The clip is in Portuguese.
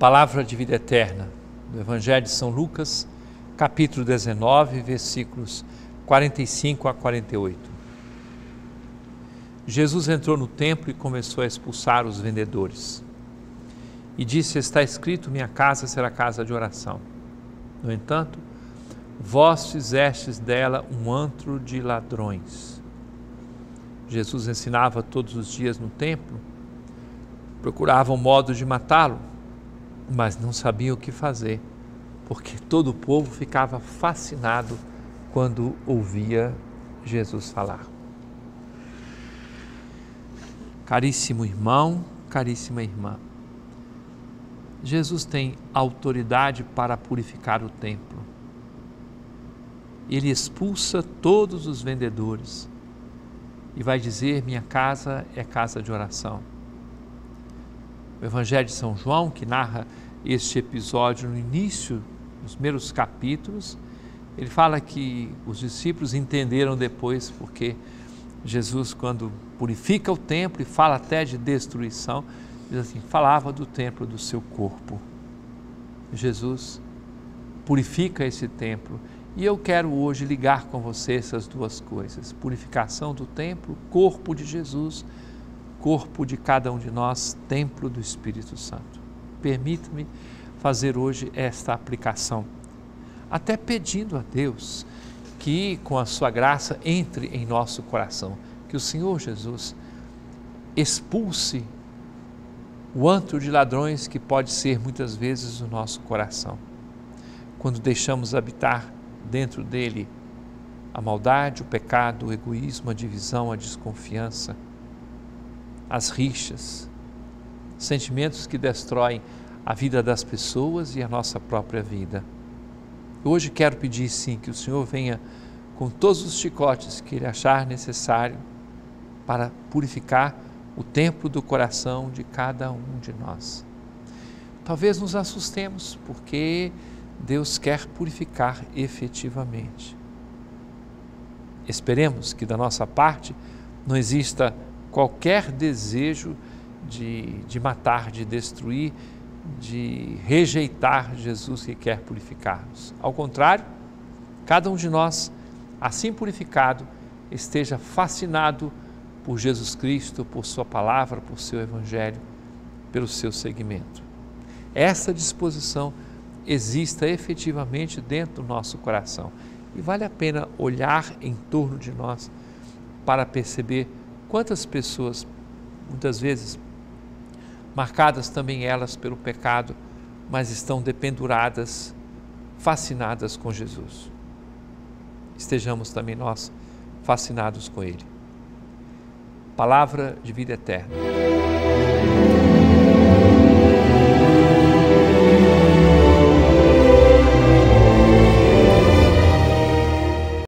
Palavra de vida eterna do Evangelho de São Lucas, capítulo 19, versículos 45 a 48. Jesus entrou no templo e começou a expulsar os vendedores. E disse: Está escrito: Minha casa será casa de oração. No entanto, vós fizestes dela um antro de ladrões. Jesus ensinava todos os dias no templo, procuravam modo de matá-lo mas não sabiam o que fazer, porque todo o povo ficava fascinado quando ouvia Jesus falar. Caríssimo irmão, caríssima irmã, Jesus tem autoridade para purificar o templo. Ele expulsa todos os vendedores e vai dizer: Minha casa é casa de oração o Evangelho de São João, que narra este episódio no início, nos primeiros capítulos, ele fala que os discípulos entenderam depois porque Jesus, quando purifica o templo e fala até de destruição, diz assim: falava do templo do seu corpo. Jesus purifica esse templo. E eu quero hoje ligar com você essas duas coisas: purificação do templo, corpo de Jesus corpo de cada um de nós, templo do Espírito Santo. Permita-me fazer hoje esta aplicação, até pedindo a Deus que, com a sua graça, entre em nosso coração, que o Senhor Jesus expulse o antro de ladrões que pode ser muitas vezes o nosso coração. Quando deixamos habitar dentro dele a maldade, o pecado, o egoísmo, a divisão, a desconfiança, as rixas, sentimentos que destroem a vida das pessoas e a nossa própria vida. Hoje quero pedir sim que o Senhor venha com todos os chicotes que Ele achar necessário para purificar o templo do coração de cada um de nós. Talvez nos assustemos, porque Deus quer purificar efetivamente. Esperemos que da nossa parte não exista qualquer desejo de, de matar, de destruir, de rejeitar Jesus que quer purificar-nos. Ao contrário, cada um de nós, assim purificado, esteja fascinado por Jesus Cristo, por Sua palavra, por seu Evangelho, pelo seu seguimento. Essa disposição exista efetivamente dentro do nosso coração e vale a pena olhar em torno de nós para perceber Quantas pessoas, muitas vezes, marcadas também elas pelo pecado, mas estão dependuradas, fascinadas com Jesus. Estejamos também nós fascinados com Ele. Palavra de vida eterna.